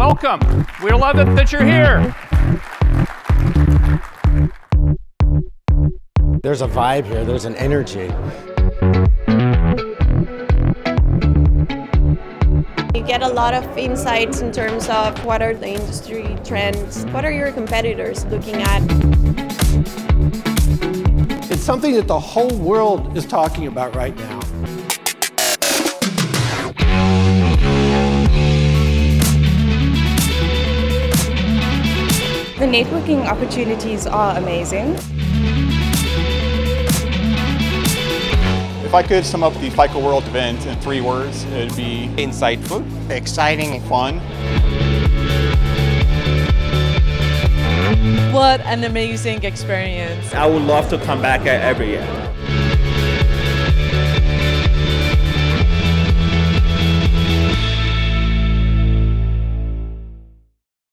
welcome. We love it that you're here. There's a vibe here, there's an energy. You get a lot of insights in terms of what are the industry trends, what are your competitors looking at. It's something that the whole world is talking about right now. The networking opportunities are amazing. If I could sum up the FICO World event in three words, it'd be insightful, exciting, and fun. What an amazing experience. I would love to come back every year.